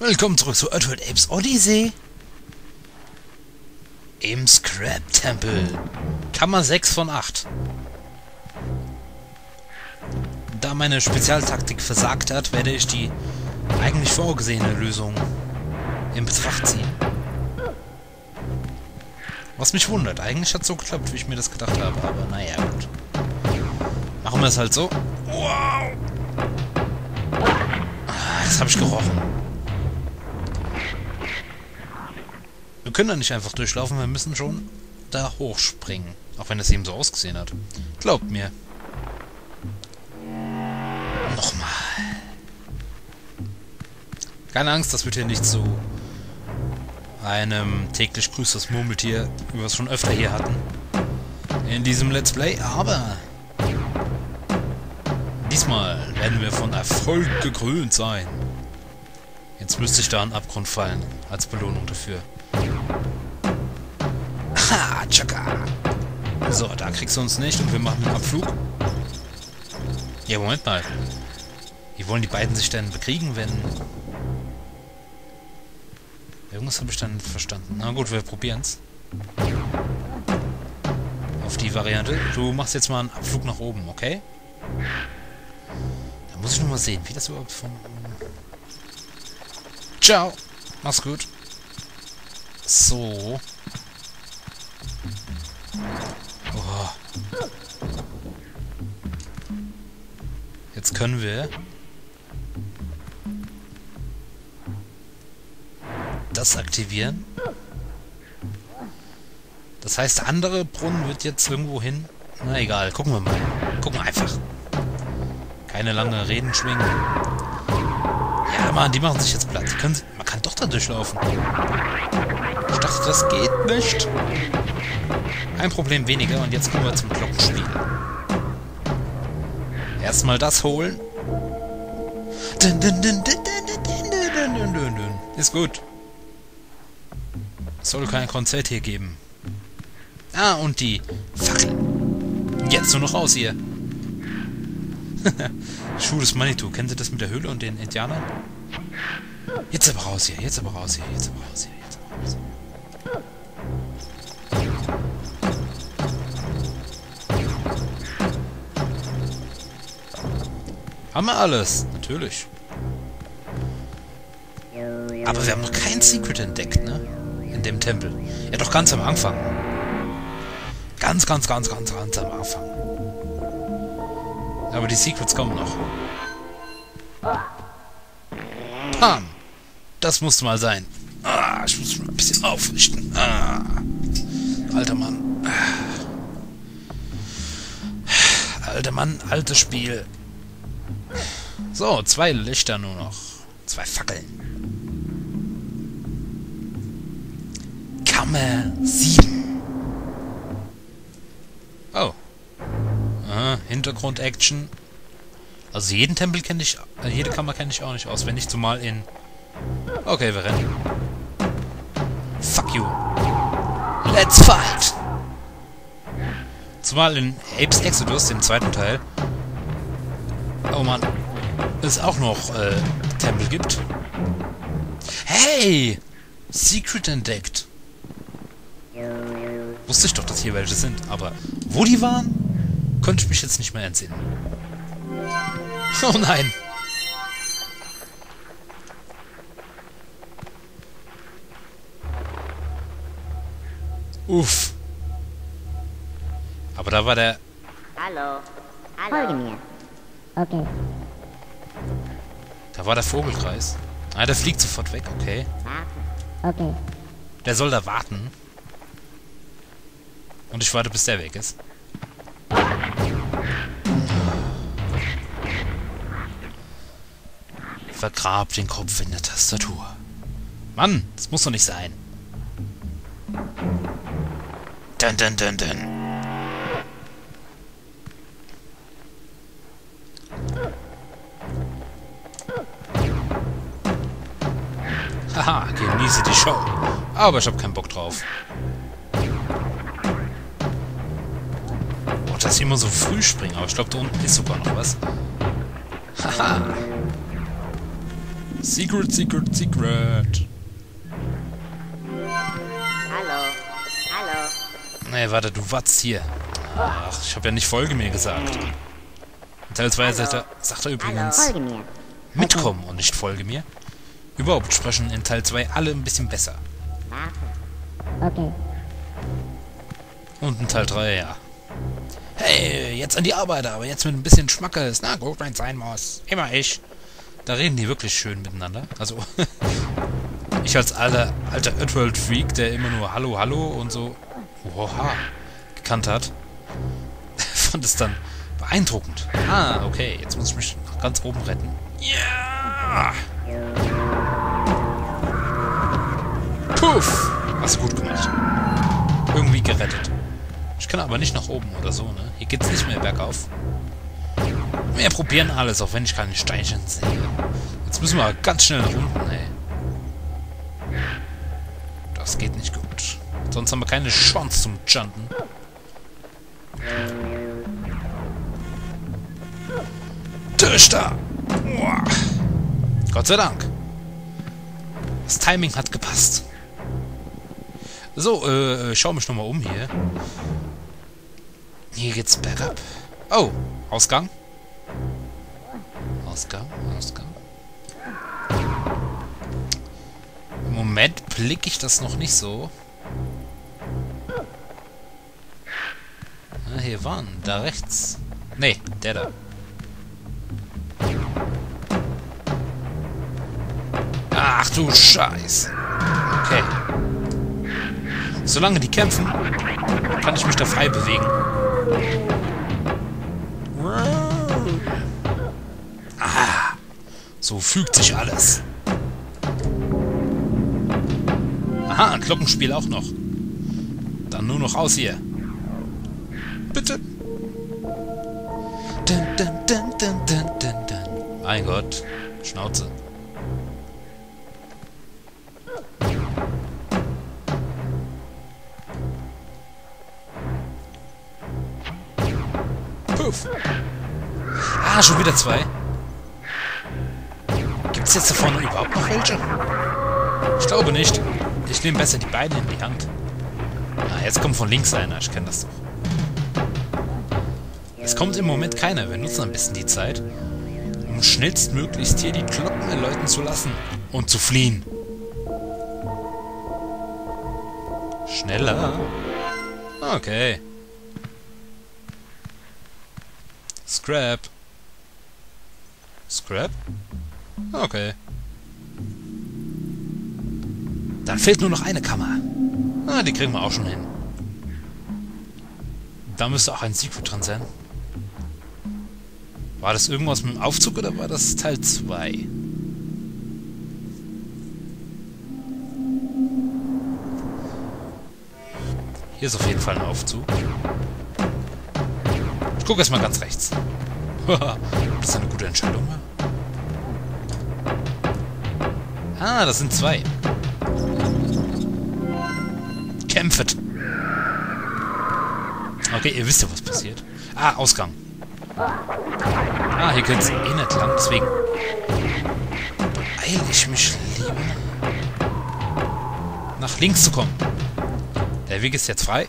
Willkommen zurück zu Earthworld Apes Odyssey. Im Scrap Tempel. Kammer 6 von 8. Da meine Spezialtaktik versagt hat, werde ich die eigentlich vorgesehene Lösung in Betracht ziehen. Was mich wundert. Eigentlich hat es so geklappt, wie ich mir das gedacht habe. Aber naja, gut. Machen wir es halt so. Wow! Ah, das habe ich gerochen. Können da nicht einfach durchlaufen, wir müssen schon da hochspringen. Auch wenn es eben so ausgesehen hat. Glaubt mir. Nochmal. Keine Angst, das wird hier nicht zu einem täglich grüßt das Murmeltier, wie wir es schon öfter hier hatten. In diesem Let's Play, aber diesmal werden wir von Erfolg gekrönt sein. Jetzt müsste ich da einen Abgrund fallen, als Belohnung dafür. Ha, tschakka. So, da kriegst du uns nicht und wir machen einen Abflug. Ja, Moment mal. Wie wollen die beiden sich denn bekriegen, wenn... Irgendwas habe ich dann verstanden. Na gut, wir probieren's. Auf die Variante. Du machst jetzt mal einen Abflug nach oben, okay? Da muss ich nur mal sehen, wie das überhaupt von... Ciao. Mach's gut. So. Oh. Jetzt können wir das aktivieren. Das heißt, der andere Brunnen wird jetzt irgendwo hin. Na egal, gucken wir mal. Gucken einfach. Keine lange Reden schwingen. Ja, Mann, die machen sich jetzt platt. Können, man kann doch da durchlaufen. Ich dachte, das geht nicht. Ein Problem weniger und jetzt kommen wir zum Glockenspiel. Erstmal das holen. Ist gut. Soll kein Konzert hier geben. Ah, und die Fackel. Jetzt nur noch raus hier. Schuh Manitou. Kennen Sie das mit der Höhle und den Indianern? Jetzt aber raus hier, jetzt aber raus hier, jetzt aber raus hier. Haben wir alles, natürlich. Aber wir haben noch kein Secret entdeckt, ne? In dem Tempel. Ja, doch ganz am Anfang. Ganz, ganz, ganz, ganz, ganz am Anfang. Aber die Secrets kommen noch. Pam! Das musste mal sein. Ah, ich muss mich ein bisschen aufrichten. Ah. Alter Mann. Alter Mann, altes Spiel. So, zwei Lichter nur noch. Zwei Fackeln. Kammer 7. Oh. Aha, Hintergrund-Action. Also jeden Tempel kenne ich, äh, jede Kammer kenne ich auch nicht auswendig, zumal in... Okay, wir rennen. Fuck you. Let's fight! Zumal in Apes Exodus, dem zweiten Teil... Oh Mann, es auch noch äh, Tempel gibt. Hey! Secret entdeckt. Wusste ich doch, dass hier welche sind, aber wo die waren, konnte ich mich jetzt nicht mehr entsinnen. Oh nein! Uff. Aber da war der... Hallo. Hallo. Folge mir. Okay. Da war der Vogelkreis. Ah, der fliegt sofort weg, okay. Okay. Der soll da warten. Und ich warte, bis der weg ist. Vergrab den Kopf in der Tastatur. Mann, das muss doch nicht sein. Dun, dun, dun, dun. Show. Aber ich hab keinen Bock drauf. Oh, dass ich immer so früh springen. Aber ich glaube, da unten ist sogar noch was. Haha. Secret, secret, secret. Hallo. Hallo. Nee, warte, du watzt hier. Ach, ich habe ja nicht Folge mir gesagt. In Teil 2 sagt er, sagt er übrigens, Folge mir. mitkommen und nicht Folge mir. Überhaupt sprechen in Teil 2 alle ein bisschen besser. Okay. Und in Teil 3, ja. Hey, jetzt an die Arbeit, aber jetzt mit ein bisschen Schmackes. Na gut, wenn es sein muss. Immer ich. Da reden die wirklich schön miteinander. Also, ich als alter, alter Earthworld-Freak, der immer nur Hallo, Hallo und so Oha gekannt hat, fand es dann beeindruckend. Ah, okay, jetzt muss ich mich nach ganz oben retten. Ja! Puff! Hast du gut gemacht. Irgendwie gerettet. Ich kann aber nicht nach oben oder so, ne? Hier geht's nicht mehr bergauf. Wir probieren alles, auch wenn ich keine Steinchen sehe. Jetzt müssen wir ganz schnell nach unten, ey. Das geht nicht gut. Sonst haben wir keine Chance zum da! Uah. Gott sei Dank. Das Timing hat gepasst. So, äh, schau mich nochmal um hier. Hier geht's bergab. Oh, Ausgang. Ausgang, Ausgang. Im Moment blicke ich das noch nicht so. Ah, hier waren, da rechts. Nee, der da. Ach du Scheiß. Okay. Solange die kämpfen, kann ich mich da frei bewegen. Ah, so fügt sich alles. Aha, ein Glockenspiel auch noch. Dann nur noch aus hier. Bitte. Dun, dun, dun, dun, dun, dun. Mein Gott. Schnauze. Puff. Ah, schon wieder zwei. Gibt's jetzt da vorne überhaupt noch welche? Ich glaube nicht. Ich nehme besser die Beine in die Hand. Ah, jetzt kommt von links einer. Ich kenne das doch. Es kommt im Moment keiner. Wir nutzen ein bisschen die Zeit, um schnellstmöglichst hier die Glocken erläuten zu lassen und zu fliehen. Schneller. Okay. Scrap. Scrap? Okay. Dann fehlt nur noch eine Kammer. Ah, die kriegen wir auch schon hin. Da müsste auch ein Secret dran sein. War das irgendwas mit dem Aufzug oder war das Teil 2? Hier ist auf jeden Fall ein Aufzug. Ich gucke erstmal ganz rechts. das ist eine gute Entscheidung. Ah, das sind zwei. Kämpft! Okay, ihr wisst ja, was passiert. Ah, Ausgang. Ah, hier geht's eh nicht lang, deswegen eile ich mich lieber nach links zu kommen. Der Weg ist jetzt frei.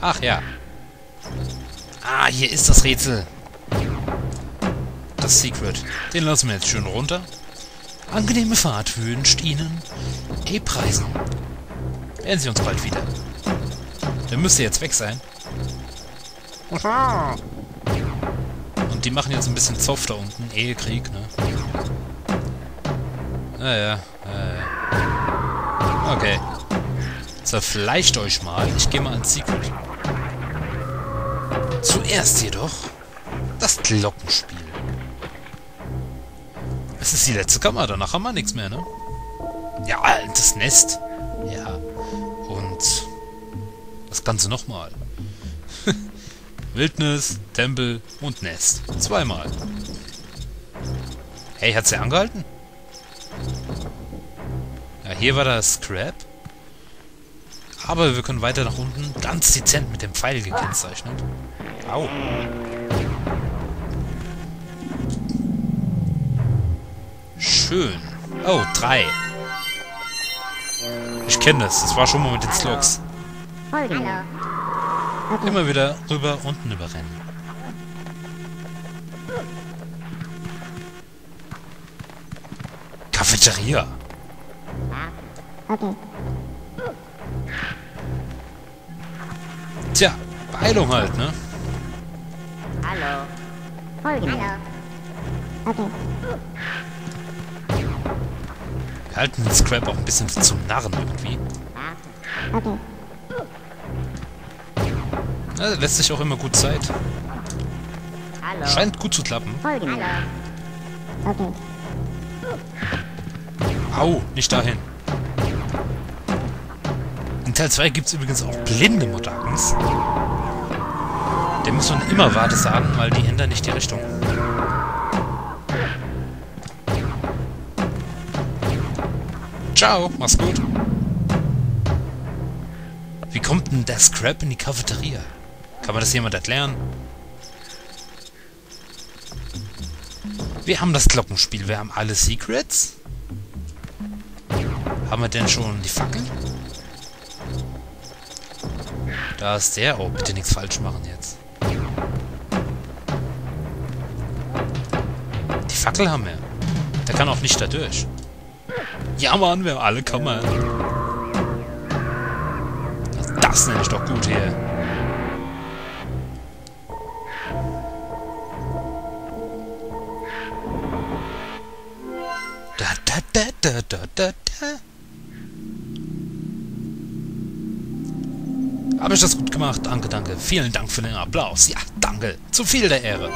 Ach ja. Ah, hier ist das Rätsel. Das Secret. Den lassen wir jetzt schön runter. Angenehme Fahrt wünscht Ihnen E-Preisen. Werden Sie uns bald wieder. Der müsste jetzt weg sein. Und die machen jetzt ein bisschen Zoff da unten. Ehekrieg, ne? Naja, äh. Okay. Zerfleischt euch mal. Ich gehe mal ans Secret. Zuerst jedoch das Glockenspiel. Es ist die letzte Kammer, danach haben wir nichts mehr, ne? Ja, das Nest. Ja. Und das Ganze nochmal. Wildnis, Tempel und Nest. Zweimal. Hey, hat's ja angehalten? Ja, hier war das Scrap. Aber wir können weiter nach unten. Ganz dezent mit dem Pfeil gekennzeichnet. Au. Schön. Oh, drei. Ich kenne das. Das war schon mal mit den. Okay. Immer wieder rüber, unten überrennen. Cafeteria. Okay. Beeilung halt, ne? Hallo. Folge mir. Okay. Wir halten den Scrap auch ein bisschen zum Narren irgendwie. Okay. Na, lässt sich auch immer gut Zeit. Hallo. Scheint gut zu klappen. Folge mir. Okay. Au, nicht dahin. In Teil 2 gibt es übrigens auch blinde Modakens. Der muss man immer Warte sagen, weil die ändern nicht die Richtung. Ciao, mach's gut. Wie kommt denn der Scrap in die Cafeteria? Kann man das jemand erklären? Wir haben das Glockenspiel. Wir haben alle Secrets. Haben wir denn schon die Fackel? Da ist der. Oh, bitte nichts falsch machen jetzt. Fackel haben wir. Der kann auch nicht da durch. Ja, Mann, wir haben alle Kammern. Das nenne ich doch gut hier. Da, da, da, da, da, da, da. Habe ich das gut gemacht? Danke, danke. Vielen Dank für den Applaus. Ja, danke. Zu viel der Ehre.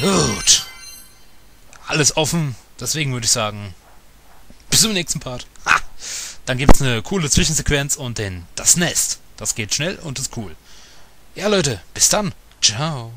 Gut. Alles offen. Deswegen würde ich sagen, bis zum nächsten Part. Ha! Dann gibt es eine coole Zwischensequenz und den Das Nest. Das geht schnell und ist cool. Ja, Leute, bis dann. Ciao.